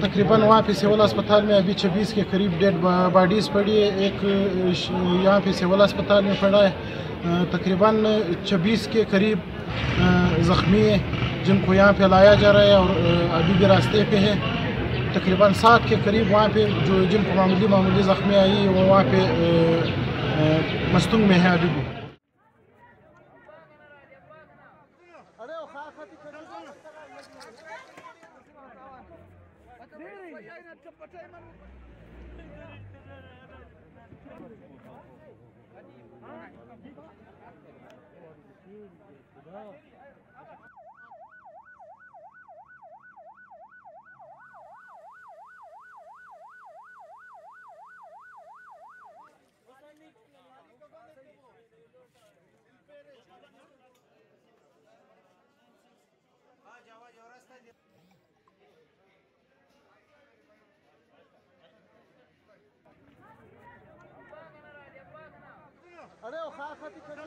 تقریباً وہاں پہ سول اسپتال میں ابھی چھبیس کے قریب ڈیڈ باڈیز پڑی ہے ایک یہاں پہ سول اسپتال میں پڑا ہے۔ تقریباً چھبیس کے قریب زخمی ہیں جن کو یہاں پہ لایا جا رہا ہے اور ابھی بھی راستے پہ ہے تقریباً سات کے قریب وہاں پہ جو جن کو معمولی معمولی زخمی آئی، وہ وہاں پہ مستنگ میں ہے ابھی بھی۔ Hadi. وہ خاص خاطی کرو